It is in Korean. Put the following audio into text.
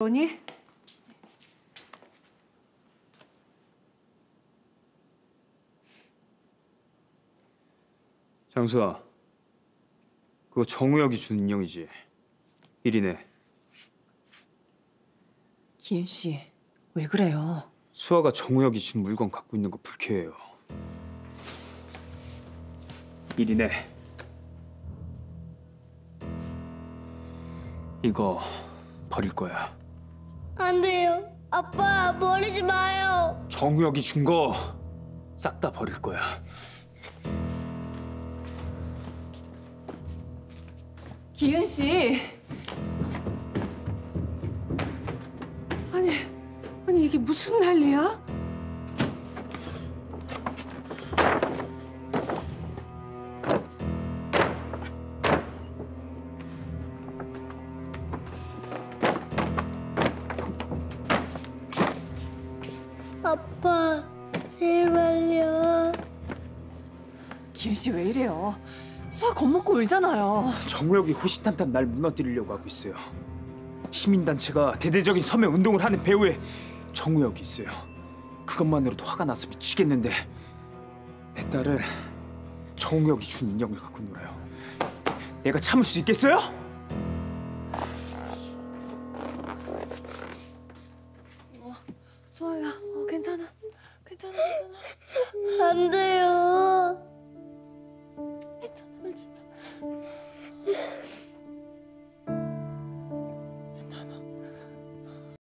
뭐니? 장수아, 그거 정우혁이 준 인형이지. 1이네. 기은 씨, 왜 그래요? 수아가 정우혁이 준 물건 갖고 있는 거 불쾌해요. 1이네. 이거 버릴 거야. 안 돼요. 아빠, 버리지 마요. 정우혁이 준 거 싹 다 버릴 거야. 기은 씨, 아니, 아니 이게 무슨 난리야? 아빠, 제발요. 기은 씨왜 이래요? 수아 겁먹고 울잖아요. 정우혁이 호시탐탐 날 무너뜨리려고 하고 있어요. 시민단체가 대대적인 서명 운동을 하는 배후에 정우혁이 있어요. 그것만으로도 화가 나서 미치겠는데 내 딸을 정우혁이 준 인형을 갖고 놀아요. 내가 참을 수 있겠어요? 수아야, 어, 괜찮아, 괜찮아, 괜찮아. 안 돼요.